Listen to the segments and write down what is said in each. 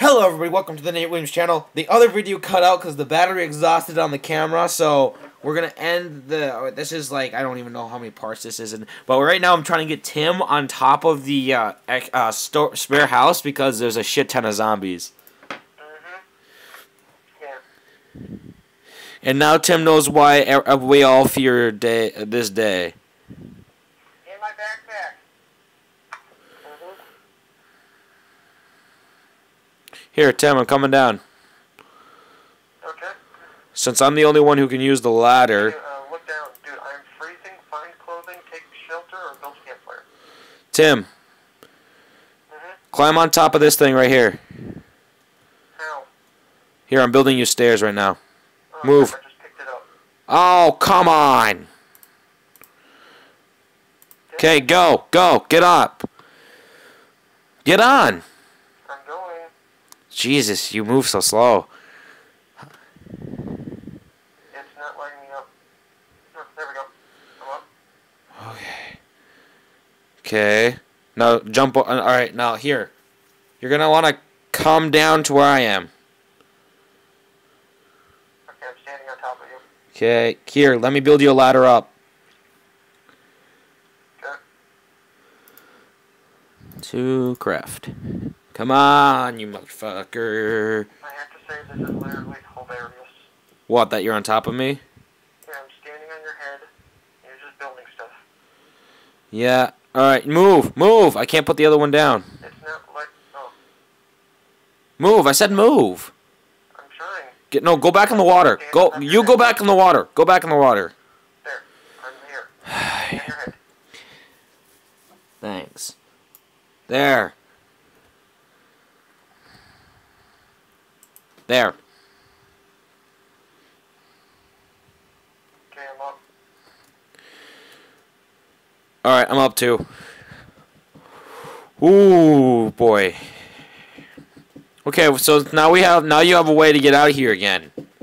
Hello everybody, welcome to the Nate Williams channel. The other video cut out because the battery exhausted on the camera, so we're gonna end the. uh, This is like I don't even know how many parts this is, in, but right now I'm trying to get Tim on top of the uh, uh, sto- spare house because there's a shit ton of zombies. Mhm. Yeah. And now Tim knows why e- we all fear day this day. In my backpack. Mhm. Here, Tim, I'm coming down. Okay. Since I'm the only one who can use the ladder, uh, look down, dude. I'm freezing. Find clothing. Take shelter or build a campfire. Tim, Mhm. climb on top of this thing right here. How? Here, I'm building you stairs right now. Oh, Move. I just picked it up. Oh, come on. Okay, go, go, get up. Get on. Jesus, you move so slow. It's not lighting me up. Oh, there we go. Okay. Okay. Now jump. All right. Now here, you're gonna want to come down to where I am. Okay, I'm standing on top of you. Okay. Here, let me build you a ladder up. Okay. To craft. Come on, you motherfucker. I have to say this is literally hilarious. What? That you're on top of me? Yeah, I'm standing on your head. You're just building stuff. Yeah. All right. Move. Move. I can't put the other one down. It's not like. Oh, Move. I said move. I'm trying. Get no. Go back in the water. Go. You go back in the water. Go back in the water. There. I'm here. on your head. Thanks. There. There. Okay, I'm up. All right. I'm up too. Ooh boy. Okay. So now we have. Now you have a way to get out of here again. Mhm.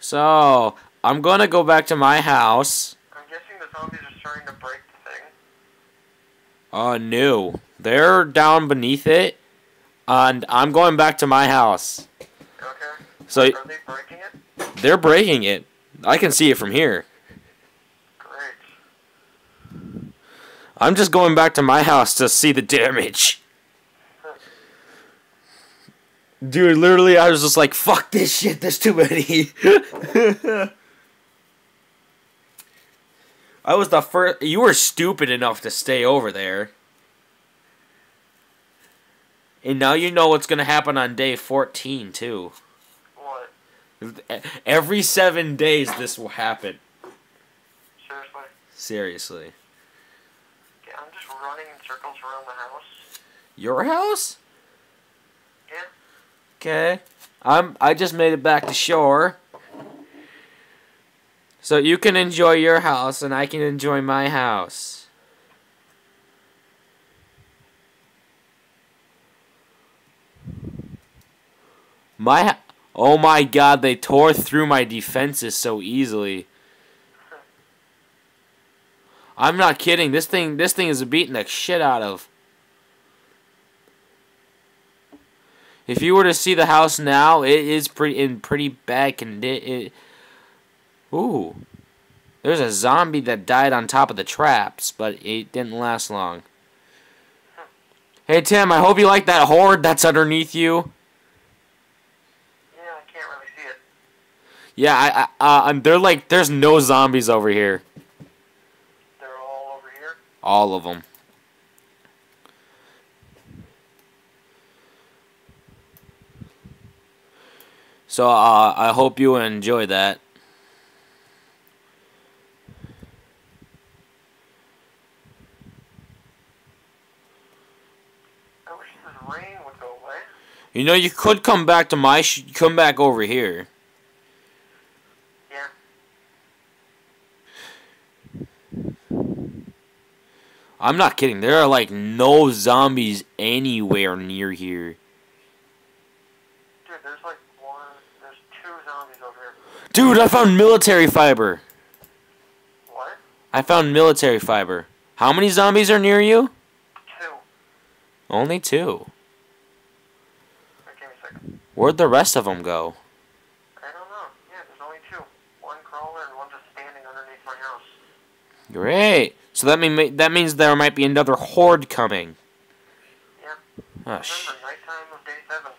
So I'm gonna go back to my house. I'm guessing the zombies are starting to break the thing. Uh, no. They're down beneath it, and I'm going back to my house. Okay. So Are they breaking it? they're breaking it. I can see it from here. Great. I'm just going back to my house to see the damage. Dude, literally, I was just like, fuck this shit, there's too many. I was the first. You were stupid enough to stay over there. And now you know what's gonna happen on day 14, too. What? Every seven days, this will happen. Seriously? Seriously. Okay, I'm just running in circles around the house. Your house? Yeah. Okay. I'm I just made it back to shore. So you can enjoy your house and I can enjoy my house. My Oh my god, they tore through my defenses so easily. I'm not kidding. This thing this thing is beating the shit out of. If you were to see the house now, it is pretty in pretty bad condition. Ooh, there's a zombie that died on top of the traps, but it didn't last long. Hey Tim, I hope you like that horde that's underneath you. Yeah, I can't really see it. Yeah, I, I uh, and they're like, there's no zombies over here. They're all over here. All of them. So uh, I hope you enjoy that. I wish this rain would go away. You know, you could come back to my sh- come back over here. Yeah. I'm not kidding. There are like no zombies anywhere near here. Dude, there's like one. There's two zombies over here. Dude, I found military fiber. What? I found military fiber. How many zombies are near you? Two. Only two. Where'd the rest of them go? I don't know. Yeah, there's only two. One crawler and one just standing underneath my house. Great. So that mean that means there might be another horde coming. Yeah. Oh, sh- nighttime of day seven.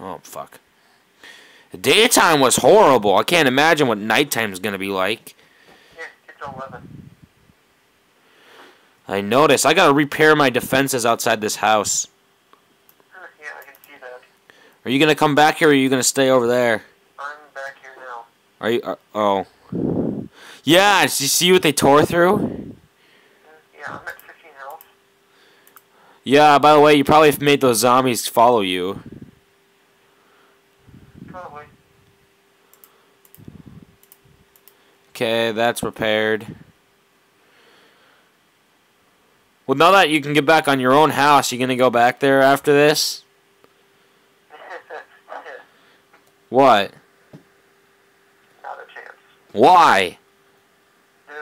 oh fuck. The daytime was horrible. I can't imagine what nighttime's gonna be like. Yeah, it's 11. I noticed. I gotta repair my defenses outside this house. Huh, yeah, I can see that. Are you gonna come back here or are you gonna stay over there? I'm back here now. Are you? Uh, oh. Yeah, did you see what they tore through? Yeah, I'm at 15 health. Yeah, by the way, you probably made those zombies follow you. Probably. Okay, that's repaired. Well, now that you can get back on your own house, you gonna go back there after this? What? Not a chance. Why? Dude,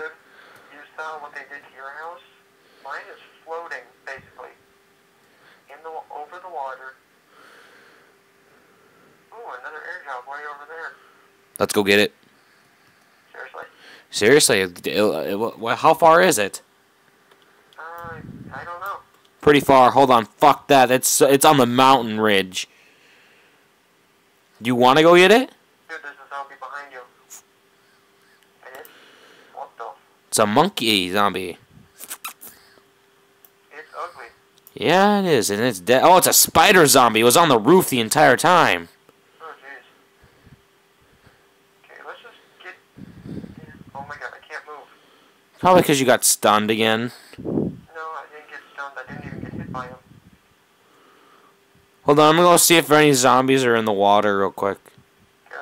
you saw what they did to your house? Mine is floating, basically. In the, over the water. Ooh, another airdrop way over there. Let's go get it. Seriously? Seriously, how far is it? Uh, I don't know. Pretty far. Hold on. Fuck that. It's it's on the mountain ridge. You want to go get it? Dude, there's a zombie behind you. It is? What the? It's a monkey zombie. It's ugly. Yeah, it is, and it's dead. Oh, it's a spider zombie. It was on the roof the entire time. Oh, jeez. Okay, let's just get... Oh my god, I can't move. Probably because you got stunned again. No, I didn't get stunned. I didn't even get hit by him. Hold on, I'm gonna go see if any zombies are in the water real quick. Okay.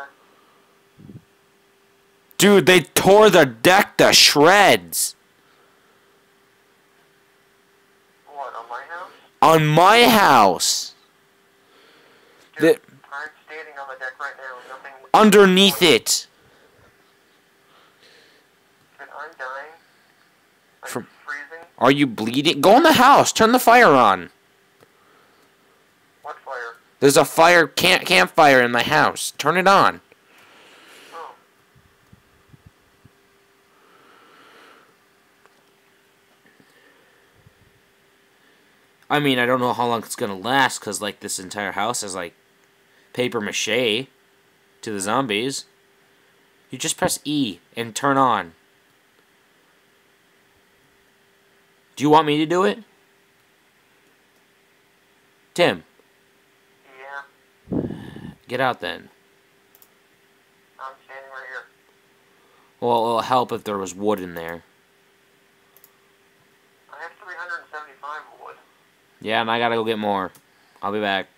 Dude, they tore the deck to shreds What, on my house? on my house. Dude, The- I'm standing on the deck right now. Nothing... Underneath it. Dude, I'm dying. I'm From- freezing. Are you bleeding? Go in the house. Turn the fire on. What fire? There's a fire camp campfire in the house. Turn it on. Oh. I mean, I don't know how long it's gonna last, cause like this entire house is like paper mache to the zombies. You just press E and turn on. Do you want me to do it? Tim, Yeah, get out then. I'm standing right here. Well, it'll help if there was wood in there. I have 375 wood. Yeah, and I gotta go get more. I'll be back.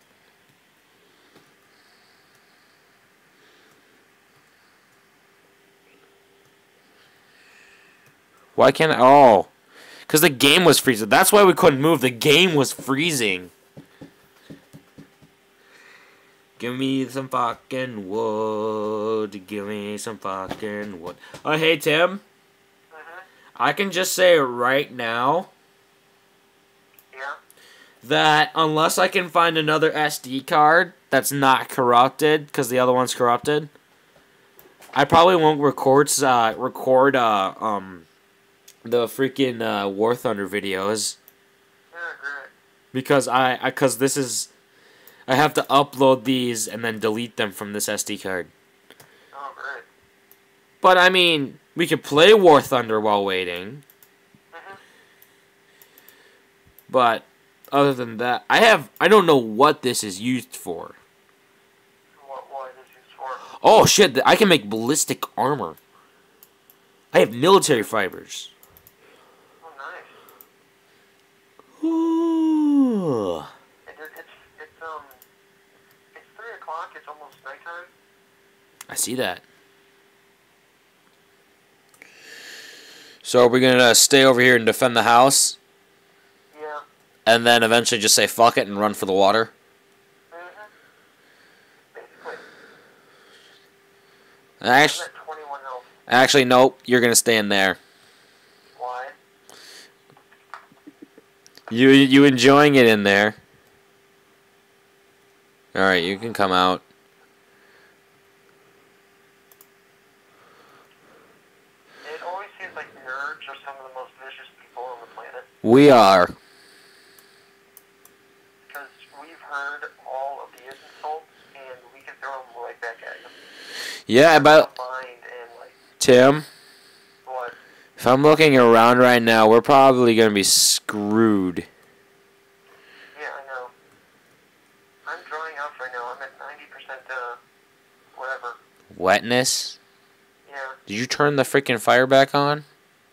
Why can't I? Oh. Because the game was freezing. That's why we couldn't move. The game was freezing. Give me some fucking wood. Give me some fucking wood. Oh, hey, Tim. Mm-hmm. I can just say right now Yeah? that unless I can find another SD card that's not corrupted, because the other one's corrupted, I probably won't record uh, record uh, um the freaking uh, War Thunder videos Yeah, great. because I because this is I have to upload these and then delete them from this SD card. Oh, great. But I mean, we could play War Thunder while waiting. Mm-hmm. But other than that, I have I don't know what this is used for. What, what is this used for? Oh shit! I can make ballistic armor. I have military fibers. Oh, nice. Ooh. It, it, it's, it's, um, it's 3 o'clock. It's almost nighttime. I see that. So are we gonna stay over here and defend the house, Yeah. and then eventually just say fuck it and run for the water? Mm-hmm. Actually, at 21 health. actually, nope. You're gonna stay in there. You you enjoying it in there? Alright, you can come out. It always seems like nerds are some of the most vicious people on the planet. We are. Because we've heard all of the insults, and we can throw them right back at you. Yeah, and, like, Tim? If I'm looking around right now, we're probably gonna be screwed. Yeah, I know. I'm drying out right now. I'm at 90%, uh, whatever. Wetness? Yeah, Did you turn the freaking fire back on?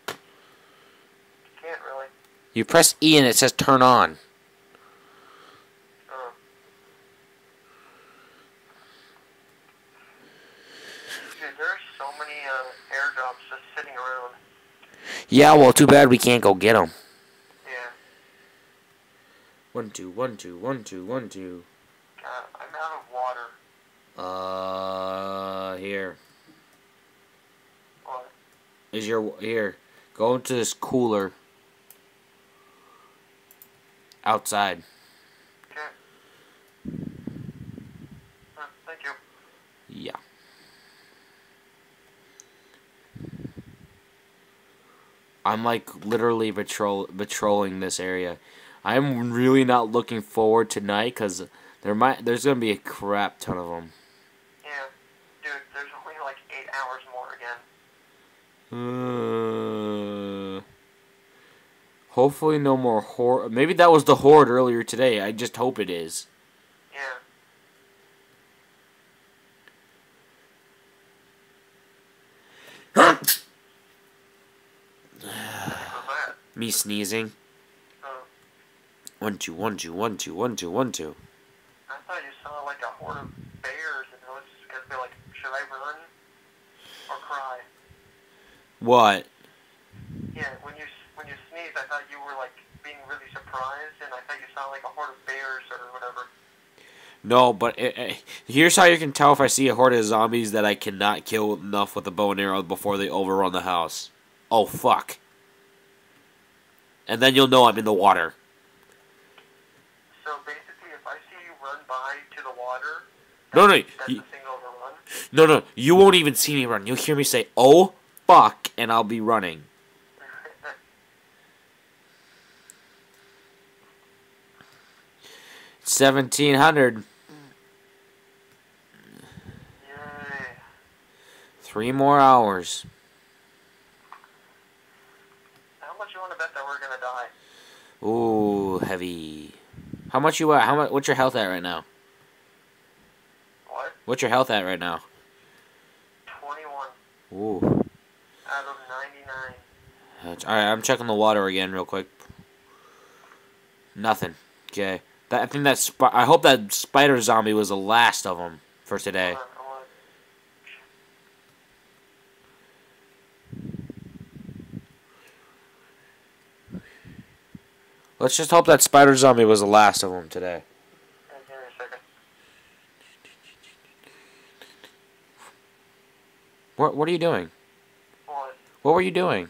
can't really. You press E and it says turn on. Uh. Dude, there's so many, uh, airdrops just sitting around. Yeah, well, too bad we can't go get them. Yeah. One, two, one, two, one, two, one, two. God, I'm out of water. Uh, here. What? Is your, here. Go into this cooler. Outside. Okay. Uh, thank you. Yeah. I'm like literally patrol patrolling this area. I'm really not looking forward tonight because there might there's gonna be a crap ton of them. Yeah. Dude, there's only like eight hours more again. Uh, hopefully no more horde. Maybe that was the horde earlier today. I just hope it is. Yeah. What was that? Me sneezing. Oh, One two one two one two one two one two. I thought you saw like a horde of bears, and I was gonna be like, should I run or cry? What? Yeah, when you when you sneezed, I thought you were like being really surprised, and I thought you saw like a horde of bears or whatever. No, but it, it- here's how you can tell if I see a horde of zombies that I cannot kill enough with a bow and arrow before they overrun the house. Oh fuck! And then you'll know I'm in the water. So basically, if I see you run by to the water, No, no, that's you- a single overrun. No, no, you won't even see me run. You'll hear me say, "Oh fuck," and I'll be running. Seventeen hundred. Three more hours. How much you want to bet that we're gonna die? Ooh, heavy. How much you at? How much? What's your health at right now? What? What's your health at right now? 21 Ooh. out of 99. That's, all right, I'm checking the water again real quick. Nothing. Okay. That I think that sp- I hope that spider zombie was the last of them for today. Hold on, Let's just hope that spider zombie was the last of them today. Give me a second. What What are you doing? What? What were you doing?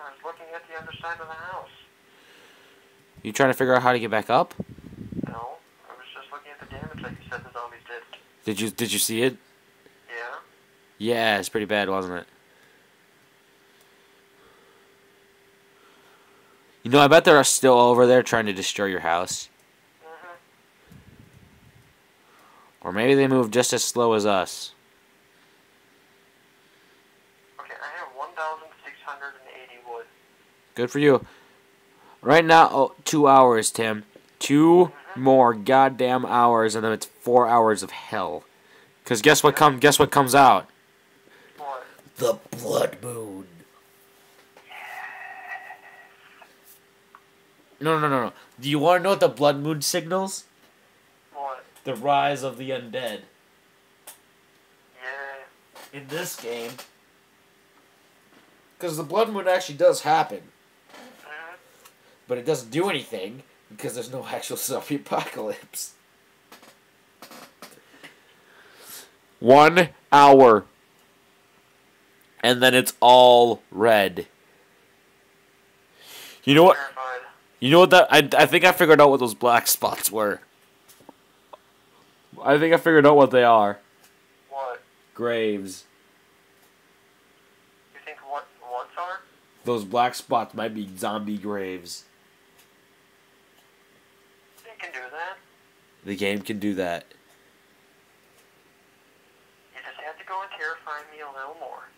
I was looking at the underside of the house. You trying to figure out how to get back up? No, I was just looking at the damage that you said the zombies did. Did you Did you see it? Yeah? Yeah, it's pretty bad, wasn't it? You know, I bet they're still over there trying to destroy your house. Mm-hmm. Or maybe they move just as slow as us. Okay, I have 1,680 wood. Good for you. Right now, oh, two hours, Tim. 2 more goddamn hours, and then it's four hours of hell. Cause guess what come? Guess what comes out? What? The blood moon. No, no, no, no. Do you want to know what the blood moon signals? What? The rise of the undead. Yeah. In this game. Because the blood moon actually does happen. Mhm. But it doesn't do anything because there's no actual zombie apocalypse. One hour. And then it's all red. You know what? You know what that I I think I figured out what those black spots were. I think I figured out what they are. What? Graves. You think what once are? Those black spots might be zombie graves. You can do that. The game can do that. You just have to go and terrify me a little more.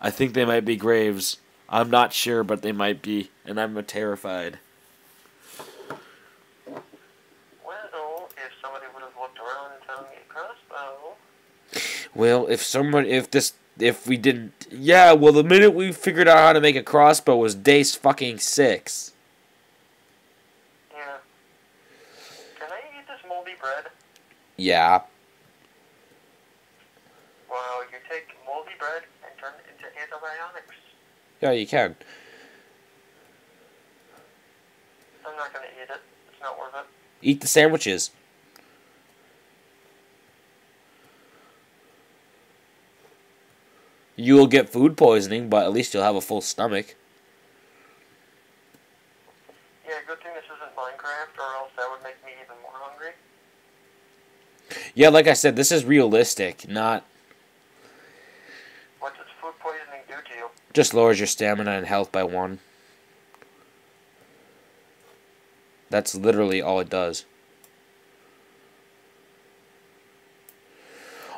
I think they might be graves. I'm not sure, but they might be, and I'm terrified. Well, if somebody would have looked around and found me a crossbow. Well, if someone, if this, if we didn't, yeah. Well, the minute we figured out how to make a crossbow was day fucking six. Yeah. Can I eat this moldy bread? Yeah. Well, you take moldy bread and turn it into antibiotics. Yeah, you can. I'm not gonna eat it. It's not worth it. Eat the sandwiches. You will get food poisoning, but at least you'll have a full stomach. Yeah, good thing this isn't Minecraft, or else that would make me even more hungry. Yeah, like I said, this is realistic, not What does food poisoning do to you? just lowers your stamina and health by one. That's literally all it does.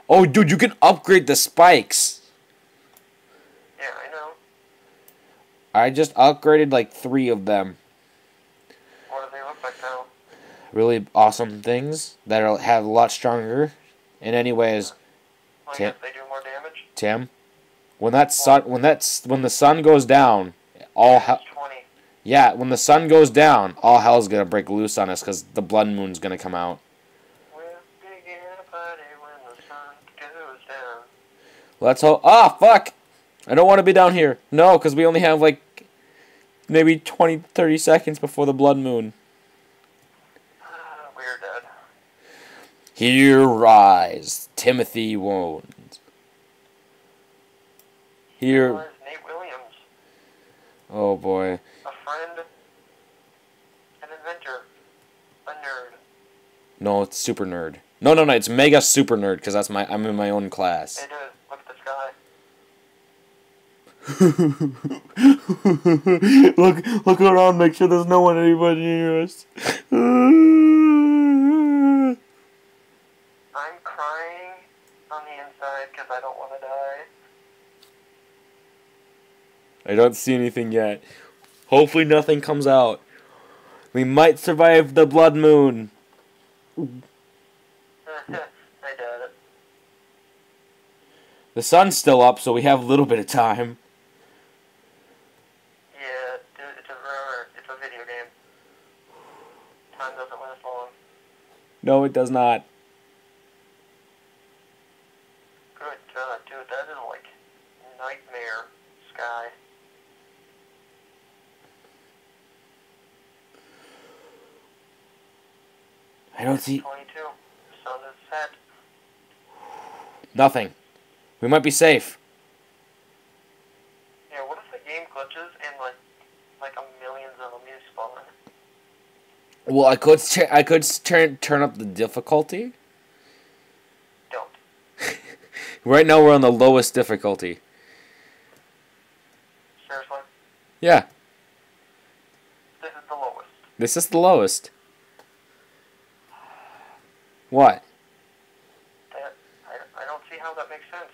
Oh, dude, you can upgrade the spikes. Yeah, I know. I just upgraded like three of them. What do they look like now? Really awesome things that are, have a lot stronger. And anyways, Like Tim- they do more damage? Tim, when that sun, when that's when the sun goes down, all hell, yeah, when the sun goes down, all hell's gonna break loose on us because the blood moon's gonna come out. We'll begin a party when the sun goes down. Let's hope. Ah, fuck! I don't want to be down here. No, because we only have like maybe 20, 30 seconds before the blood moon. We're dead. Here rise Timothy Wones. Here, Nate Williams, oh boy. a friend, an inventor, a nerd. No, it's super nerd. No, no, no, it's mega super nerd because that's my. I'm in my own class. Hey, dude, look at the sky. look, look around. Make sure there's no one, anybody near us. I'm crying on the inside because I don't want to die. I don't see anything yet. Hopefully, nothing comes out. We might survive the blood moon. I doubt it. The sun's still up, so we have a little bit of time. Yeah, dude, it's a rumor. It's a video game. Time doesn't last long. No, it does not. Good God, dude, that is like nightmare sky. I don't see 22. The sun is set. nothing. We might be safe. Yeah, what if the game glitches and like like a million zombies spawn? Well, I could I could turn turn up the difficulty. Don't. Right now we're on the lowest difficulty. Seriously, Yeah, this is the lowest. this is the lowest. What? That I, I don't see how that makes sense.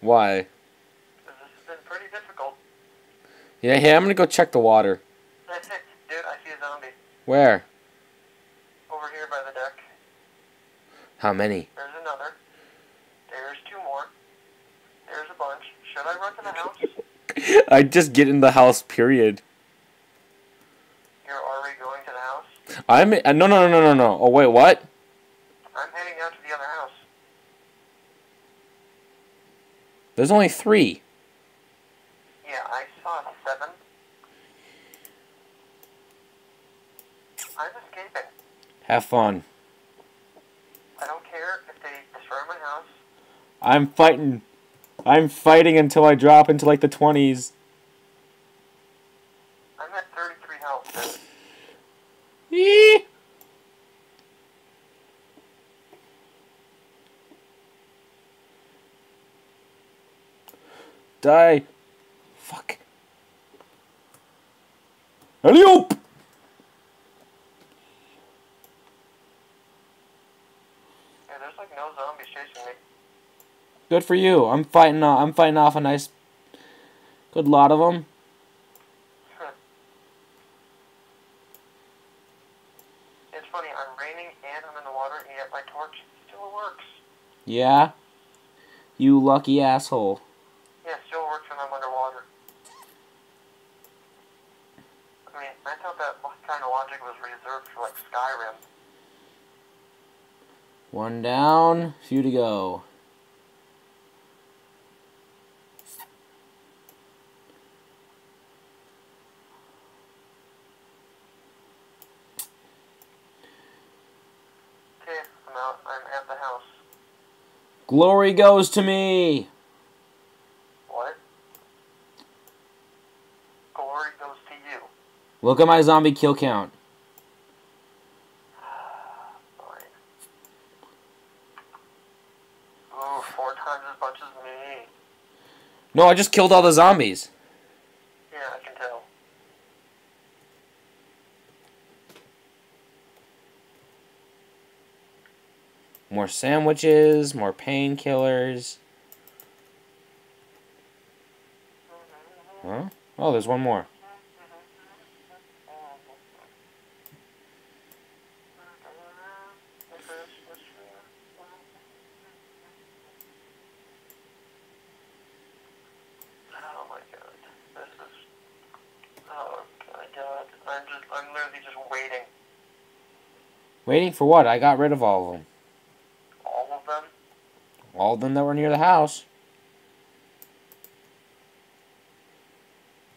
Why? this has been pretty difficult. Yeah, hey, I'm gonna go check the water. Dude, I see a zombie Where? over here by the deck. How many? There's another. There's two more. There's a bunch. Should I run to the house? I just get in the house. Period. You're already going to the house? I'm uh, no no no no no no. Oh wait, what? I'm heading out to the other house. There's only three. Yeah, I saw seven. I'm escaping. Have fun. I'm fighting. I'm fighting until I drop into like the 20s. I'm at 33 health. Eee. Die. Fuck. Alley-oop! Good for you. I'm fighting. Uh, I'm fighting off a nice, good lot of them. It's funny, I'm raining and I'm in the water, and yet my torch still works. Yeah. You lucky asshole. Yeah, it still works when I'm underwater. I mean, I thought that kind of logic was reserved for like Skyrim. One down, few to go. Okay, I'm out. I'm at the house. Glory goes to me. What? Glory goes to you. Look at my zombie kill count. Ooh, four times as much as me. No, I just killed all the zombies. Yeah, I can tell. More sandwiches, more painkillers. Huh? Oh, there's one more. Oh my god. This is. Oh my god. I'm just. I'm literally just waiting. Waiting for what? I got rid of all of them. All of them? All of them that were near the house.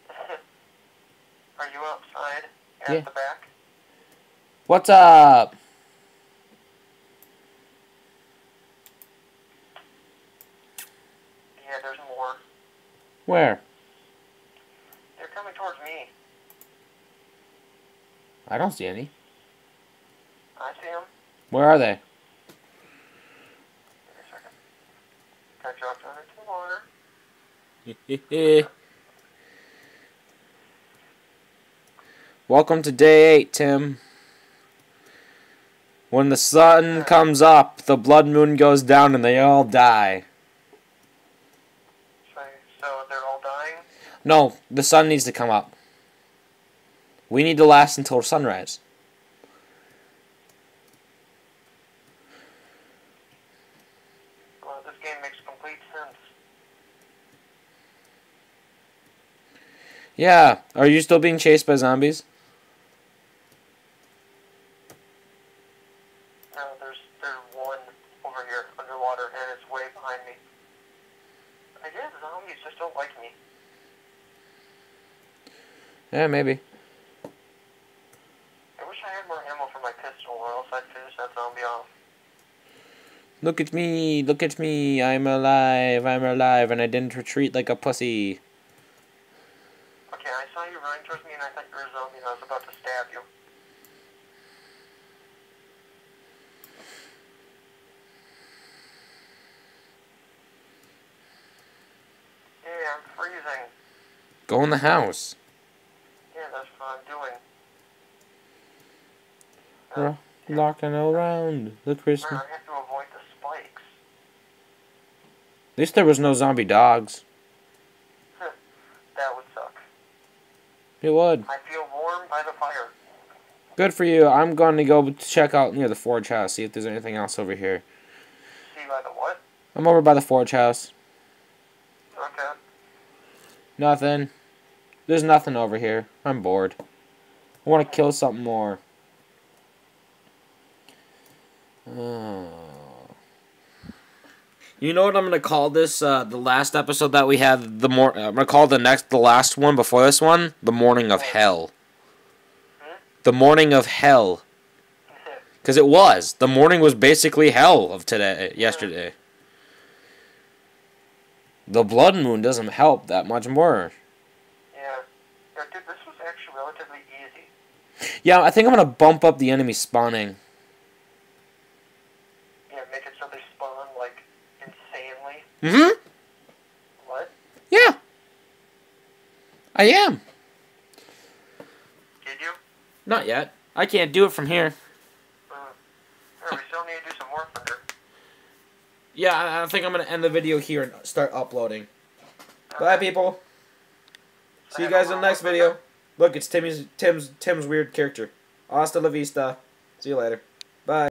Are you outside? At Yeah. the back? What's up? Yeah, there's more. Where? They're coming towards me. I don't see any. I see them. Where are they? Give me a second. I dropped down into the water. Welcome to day eight, Tim. When the sun comes up, the blood moon goes down and they all die. So, they're all dying? No, the sun needs to come up. We need to last until sunrise. Well, this game makes complete sense. Yeah, are you still being chased by zombies? No, there's there's one over here underwater, and it's way behind me. I guess zombies just don't like me. Yeah, maybe. I wish I had more ammo for my pistol, or else I'd finish that zombie off. Look at me, look at me, I'm alive, I'm alive, and I didn't retreat like a pussy. Okay, I saw you running towards me, and I thought you were a zombie, and I was about to stab you. Yeah, I'm freezing. Go in the house. Yeah, that's what I'm doing. Ro- Locking uh, around the Christmas. I have to avoid the spikes. At least there was no zombie dogs. That would suck. It would. I feel warm by the fire. Good for you. I'm going to go check out near the forge house, see if there's anything else over here. See by the what? I'm over by the forge house. Okay. Nothing. There's nothing over here. I'm bored. I want to kill something more. You know what I'm gonna call this? Uh, the last episode that we had. The more I'm gonna call the next, the last one before this one, the morning of hell. The morning of hell, because it was. The morning was basically hell of today, yesterday. The blood moon doesn't help that much more. yeah. Yeah, dude, this was actually relatively easy. Yeah, I think I'm gonna bump up the enemy spawning. Yeah, make it so they spawn, like, insanely. Mm-hmm. What? Yeah. I am. Did you? Not yet. I can't do it from here. Uh, yeah, we still need to do some more thunder. Yeah, I- I think I'm gonna end the video here and start uploading. Bye, people. See you guys in the next video. Look, it's Timmy's Tim's Tim's weird character. Hasta la vista. See you later. Bye.